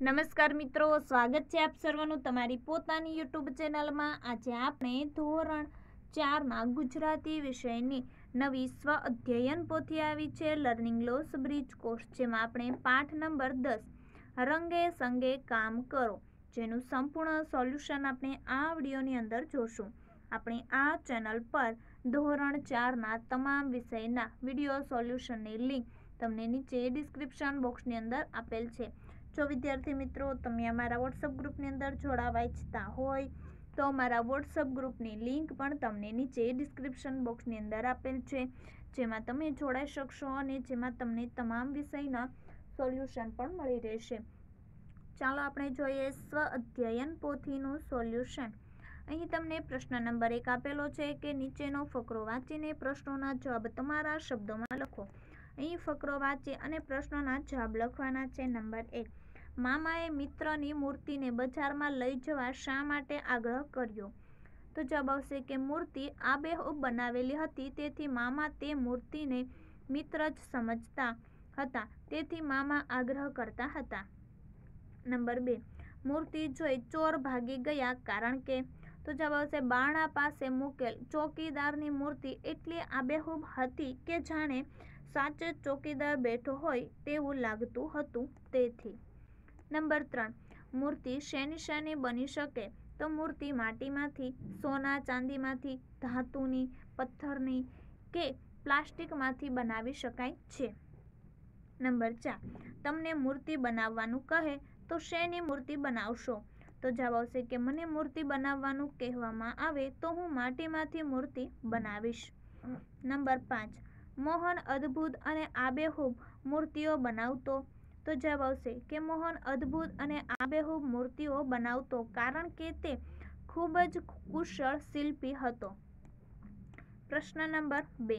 નમસ્કાર મિત્રો, સ્વાગત છે આપ સર્વનું તમારી પોતાની યુટ્યુબ ચેનલમાં. આજે આપણે ધોરણ ચારના ગુજરાતી વિષયની નવી સ્વ અધ્યયન પોથી આવી છે લર્નિંગ લોસ બ્રિજ કોર્સ જેમાં આપણે પાઠ નંબર દસ, રંગે સંગે કામ કરો, જેનું સંપૂર્ણ સોલ્યુશન આપણે આ વિડીયોની અંદર જોશું. આપણે આ ચેનલ પર ધોરણ ચારના તમામ વિષયના વીડિયો સોલ્યુશનની લિંક તમને નીચે ડિસ્ક્રિપ્શન બોક્સની અંદર આપેલ છે. જો વિદ્યાર્થી મિત્રો, તમે અમારા વોટ્સઅપ ગ્રુપની અંદર જોડાવા ઈચ્છતા હોય, તો અમારા વોટ્સઅપ ગ્રુપની લિંક પણ તમને નીચે ડિસ્ક્રિપ્શન બોક્સની અંદર આપેલ છે. જેમાં તમે જોડાઈ શકશો અને જેમાં તમને તમામ વિષયના સોલ્યુશન પણ મળી રહેશે. ચાલો આપણે જોઈએ સ્વ અધ્યયન પોથીનું સોલ્યુશન અહીં તમને પ્રશ્ન નંબર એક આપેલો છે કે નીચેનો ફકરો વાંચીને પ્રશ્નોના જવાબ તમારા શબ્દોમાં લખો. અહીં ફકરો વાંચી અને પ્રશ્નોના જવાબ લખવાના છે નંબર એક. મામાએ મિત્રની મૂર્તિને બજારમાં લઈ જવા શા માટે આગ્રહ કર્યો? તો જવાબ આવશે કે મૂર્તિ આબેહૂબ બનાવેલી હતી, તેથી મામા તે મૂર્તિને મિત્ર જ સમજતા હતા, તેથી મામા આગ્રહ કરતા હતા. નંબર બે, મૂર્તિ જોઈ ચોર ભાગી ગયા કારણ કે, તો જવાબ આવશે, બારણા પાસે મૂકેલ ચોકીદારની મૂર્તિ એટલી આબેહૂબ હતી કે જાણે સાચે ચોકીદાર બેઠો હોય તેવું લાગતું હતું તેથી. નંબર ત્રણ. મૂર્તિ શેની શેની બની શકે તો મૂર્તિ માટીમાંથી, સોના ચાંદીમાંથી, ધાતુની, પથ્થરની કે પ્લાસ્ટિકમાંથી બનાવી શકાય છે. નંબર ચાર. તમને મૂર્તિ બનાવવાનું કહે તો શેની મૂર્તિ બનાવશો? તો જવાબ આવશે કે મને મૂર્તિ બનાવવાનું કહેવામાં આવે તો હું માટીમાંથી મૂર્તિ બનાવીશ. નંબર પાંચ. મોહન અદ્ભુત અને આબેહૂબ મૂર્તિઓ બનાવતો તો જવાબ આવશે કે મોહન અદ્ભુત અને આબેહૂબ મૂર્તિઓ બનાવતો કારણ કે તે ખૂબ જ કુશળ શિલ્પી હતો. પ્રશ્ન નંબર બે.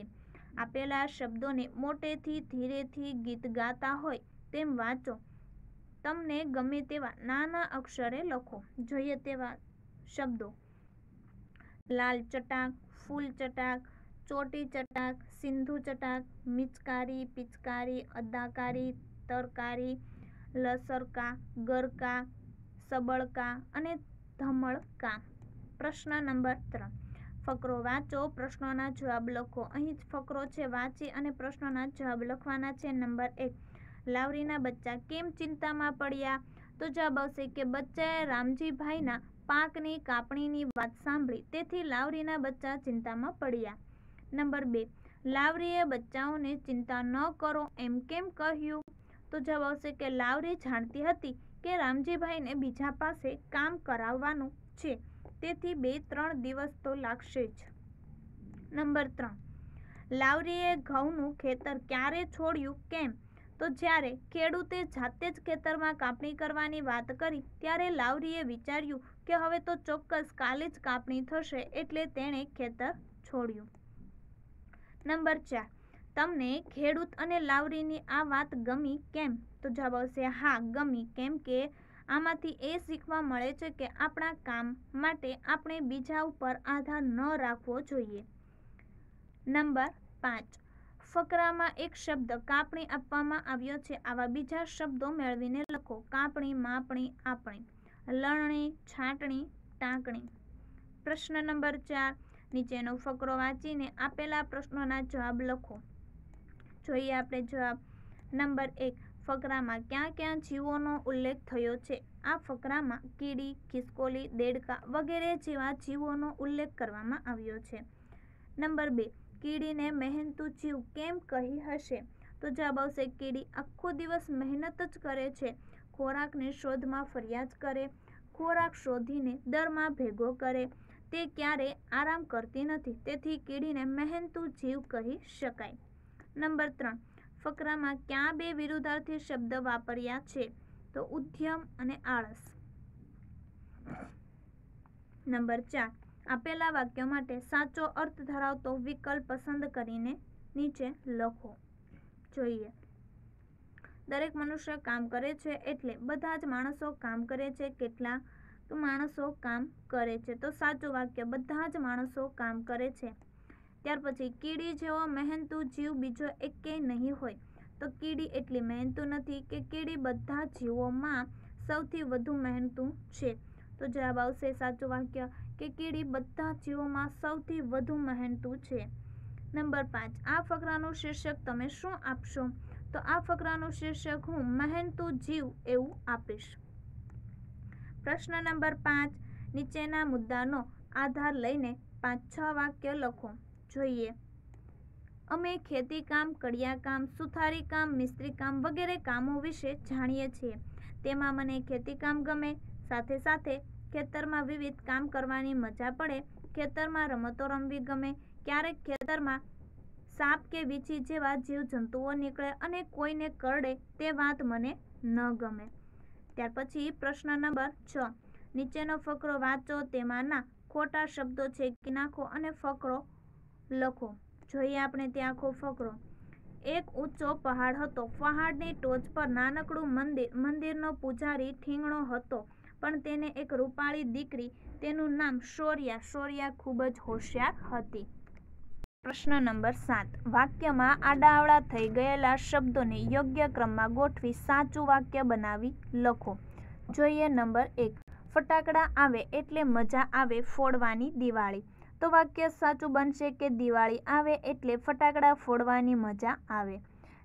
આપેલા શબ્દોને મોટેથી ધીરેથી ગીત ગાતા હોય તેમ વાંચો. તમને ગમે તેવા નાના અક્ષરે લખો. જોઈએ તેવા શબ્દો. લાલ ચટાક, ફૂલ ચટાક, ચોટી ચટાક, સિંધુ ચટાક, મિચકારી, પિચકારી અદાકારી તરકારી, લસરકા, ગરકા, સબળકા અને ધમળકા. પ્રશ્ન નંબર ત્રણ. ફકરો વાંચો, પ્રશ્નોના જવાબ લખો. અહીં જ ફકરો છે, વાંચી અને પ્રશ્નોના જવાબ લખવાના છે. નંબર એક. લાવરીના બચ્ચા કેમ ચિંતામાં પડ્યા? તો જવાબ આવશે કે બચ્ચાએ રામજીભાઈના પાકની કાપણીની વાત સાંભળી. તેથી લાવરીના બચ્ચા ચિંતામાં પડ્યા. નંબર બે. લાવરીએ બચ્ચાઓને ચિંતા ન કરો એમ કેમ કહ્યું? તો જવાબ આવશે કે લાવરી જાણતી હતી કે રામજીભાઈને બીજા પાસે કામ કરાવવાનું છે. તેથી બે ત્રણ દિવસ તો લાગશે જ. નંબર ત્રણ. લાવરીએ ઘઉંનું ખેતર ક્યારે છોડ્યું, કેમ? તો જ્યારે ખેડૂતે જાતે જ ખેતરમાં કાપણી કરવાની વાત કરી, ત્યારે લાવરીએ વિચાર્યું કે હવે તો ચોક્કસ કાલે જ કાપણી થશે એટલે તેણે ખેતર છોડ્યું. નંબર ચાર. તમને ખેડૂત અને લાવરીની આ વાત ગમી કેમ? તો જવાબ આવશે, હા, ગમી. કેમ કે આમાંથી એ શીખવા મળે છે કે આપણા કામ માટે આપણે બીજા ઉપર આધાર ન રાખવો જોઈએ. નંબર પાંચ. ફકરામાં એક શબ્દ કાપણી આપવામાં આવ્યો છે. આવા બીજા શબ્દો મેળવીને લખો. કાપણી, માપણી, આપણી. લણણી, છાંટણી, ટાંકણી. પ્રશ્ન નંબર ચાર. નીચેનો ફકરો વાંચીને આપેલા પ્રશ્નોના જવાબ લખો. જોઈએ આપણે જવાબ. નંબર એક, ફકરામાં ક્યાં ક્યાં જીવોનો ઉલ્લેખ થયો છે? આ ફકરામાં કીડી, ખિસકોલી, દેડકા વગેરે જેવા જીવોનો ઉલ્લેખ કરવામાં આવ્યો છે. નંબર બે, કીડીને મહેનતુ જીવ કેમ કહી હશે? તો જવાબ આવશે, કીડી આખો દિવસ મહેનત જ કરે છે. ખોરાકની શોધમાં ફરિયાદ કરે. ખોરાક શોધીને દરમાં ભેગો કરે. તે ક્યારે આરામ કરતી નથી. તેથી કીડીને મહેનતુ જીવ કહી શકાય. નંબર ત્રણ. ફકરામાં ક્યાં બે વિરુદ્ધાર્થી શબ્દ વાપર્યા છે? તો ઉદ્યમ અને આળસ. નંબર ચાર. આપેલા વાક્યો માટે સાચો અર્થ ધરાવતો વિકલ્પ પસંદ કરીને નીચે લખો. જોઈએ. દરેક મનુષ્ય કામ કરે છે એટલે બધા જ માણસો કામ કરે છે, કેટલા માણસો કામ કરે છે. તો સાચું વાક્ય, બધા જ માણસો કામ કરે છે. ત્યાર પછી કીડી જેવો મહેનતુ જીવ બીજો એકેય નહીં હોય. તો કીડી એટલી મહેનતુ નથી કે કીડી બધા જીવોમાં સૌથી વધુ મહેનતુ છે. તો જવાબ આવશે સાચું વાક્ય કે કીડી બધા જીવોમાં સૌથી વધુ મહેનતુ છે. નંબર પાંચ, આ ફકરાનું શીર્ષક તમે શું આપશો? તો આ ફકરાનું શીર્ષક હું મહેનતુ જીવ એવું આપીશ. પ્રશ્ન નંબર પાંચ, નીચેના મુદ્દાનો આધાર લઈને પાંચ છ વાક્ય લખો. જોઈએ. અમે ખેતીકામ કડિયાકામ સુથારીકામ કામ, સુથારી કામ, મિસ્ત્રી કામ વગેરે કામો વિશે જાણીએ છીએ. તેમાં મને ખેતીકામ ગમે, સાથે સાથે ખેતરમાં વિવિધ કામ કરવાની મજા પડે, ખેતરમાં રમતો રમવી ગમે, ક્યારેક ખેતરમાં સાપ કે વીછી જેવા જીવજંતુઓ નીકળે અને કોઈને કરડે તે વાત મને ન ગમે. ત્યાર પછી પ્રશ્ન નંબર છ. નીચેનો ફકરો વાંચો, તેમાંના ખોટા શબ્દો છે કે નાખો અને ફકરો લખો. જોઈએ આપણે ત્યાં આખો ફકરો. એક ઊંચો પહાડ હતો. પહાડની ટોચ પર નાનકડું મંદિર, મંદિરનો પૂજારી ઠીંગણો હતો, પણ તેને એક રૂપાળી દીકરી, તેનું નામ શૌર્યા શૌર્યા ખૂબ જ હોશિયાર હતી. પ્રશ્ન નંબર સાત. વાક્યમાં આડાઅવળા થઈ ગયેલા શબ્દોને યોગ્ય ક્રમમાં ગોઠવી સાચું વાક્ય બનાવી લખો. જોઈએ નંબર એક. ફટાકડા આવે એટલે મજા આવે ફોડવાની દિવાળી. તો વાક્ય સાચું બનશે કે દિવાળી આવે એટલે ફટાકડા ફોડવાની મજા આવે.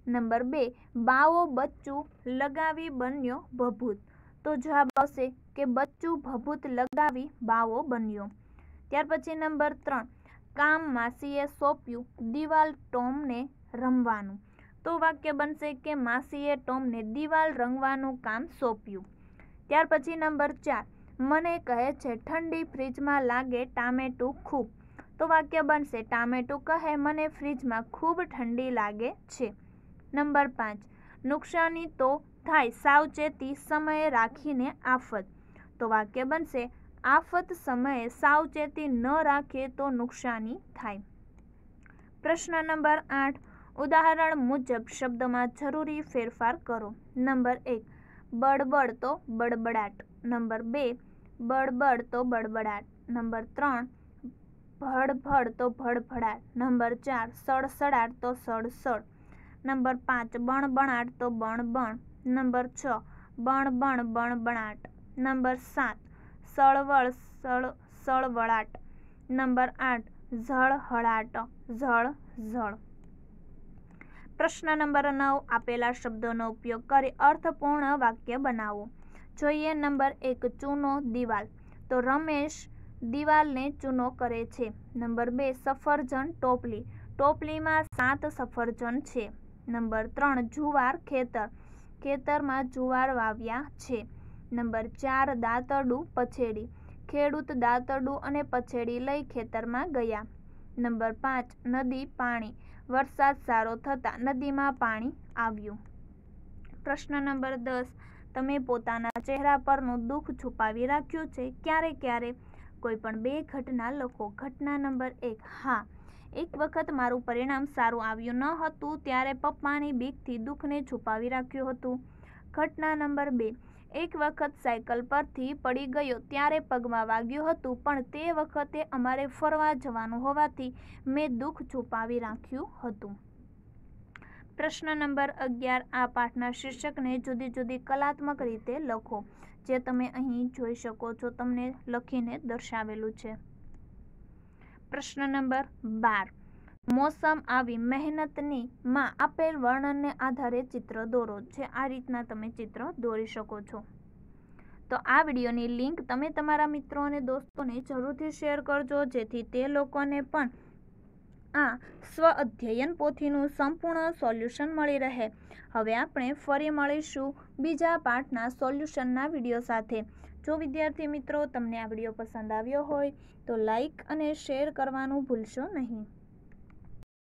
નંબર બે, બાવો બચ્ચું લગાવી બન્યો ભભૂત. તો જવાબ આવશે કે બચ્ચું ભભૂત લગાવી બાવો બન્યો. ત્યાર પછી નંબર ત્રણ, કામ માસીએ સોંપ્યું દિવાલ ટોમને રમવાનું. તો વાક્ય બનશે કે માસીએ ટોમને દિવાલ રંગવાનું કામ સોંપ્યું. ત્યાર પછી નંબર ચાર મને કહે છે, ઠંડી ફ્રીજમાં લાગે ટામેટું ખૂબ. તો વાક્ય બનશે, ટામેટું કહે, મને ફ્રીજમાં ખૂબ ઠંડી લાગે છે. નંબર પાંચ, નુકસાની તો થાય, સાવચેતી સમયે રાખીને આફત. તો વાક્ય બનશે, આફત સમયે સાવચેતી ન રાખે તો નુકસાની થાય. પ્રશ્ન નંબર આઠ, ઉદાહરણ મુજબ શબ્દમાં જરૂરી ફેરફાર કરો. નંબર એક, બળબડ તો બડબડાટ. નંબર બે બળબડ તો બળબડાટ. નંબર ત્રણ, ભડભડ તો ભડભડાટ. નંબર ચાર, સડસડાટ તો સડસડ. નંબર પાંચ, બણબણાટ તો બણબણ. નંબર છ બણ બણ બણબણાટ. નંબર સાત, સળવળ સળ, સળવળાટ. નંબર આઠ, ઝળહળાટ. ઝળ ઝળ. પ્રશ્ન નંબર નવ, આપેલા શબ્દોનો ઉપયોગ કરી અર્થપૂર્ણ વાક્ય બનાવો. જોઈએ નંબર એક, ચૂનો દિવાલ. તો રમેશ દિવાલને ચૂનો કરે છે. નંબર બે, સફરજન ટોપલી. ટોપલીમાં સાત સફરજન છે. નંબર ત્રણ, જુવાર ખેતર. ખેતરમાં જુવાર વાવ્યા છે. નંબર ચાર દાંતરડું પછેડી. ખેડૂત દાંતરડું અને પછેડી લઈ ખેતરમાં ગયા. નંબર પાંચ, નદી પાણી. વરસાદ સારો થતાં નદીમાં પાણી આવ્યું. પ્રશ્ન નંબર દસ તમે પોતાના ચહેરા પરનું દુઃખ છુપાવી રાખ્યું છે, ક્યારે ક્યારે? કોઈ પણ બે ઘટના લખો. ઘટના નંબર એક, હા, એક વખત મારું પરિણામ સારું આવ્યું ન હતું, ત્યારે પપ્પાની બીકથી દુઃખને છુપાવી રાખ્યું હતું. ઘટના નંબર બે, એક વખત સાયકલ પરથી પડી ગયો, ત્યારે પગમાં વાગ્યું હતું, પણ તે વખતે અમારે ફરવા જવાનું હોવાથી મેં દુઃખ છુપાવી રાખ્યું હતું. પ્રશ્ન નંબર અગિયાર, આ પાઠના શીર્ષકને જુદી જુદી કલાત્મક રીતે લખો, જે તમે અહીં જોઈ શકો છો, તમને લખીને દર્શાવેલું છે. પ્રશ્ન નંબર બાર, મોસમ આવી મહેનતની માં આપેલ વર્ણનને આધારે ચિત્ર દોરો છે આ રીતના તમે ચિત્ર દોરી શકો છો. તો આ વિડીયોની લિંક તમે તમારા મિત્રો અને દોસ્તોને જરૂરથી શેર કરજો, જેથી તે લોકોને પણ આ સ્વ અધ્યયન પોથીનું સંપૂર્ણ સોલ્યુશન મળી રહે. હવે આપણે ફરી મળીશું બીજા પાઠના સોલ્યુશનના વીડિયો સાથે. જો વિદ્યાર્થી મિત્રો તમને આ વીડિયો પસંદ આવ્યો હોય તો લાઈક અને શેર કરવાનું ભૂલશો નહીં.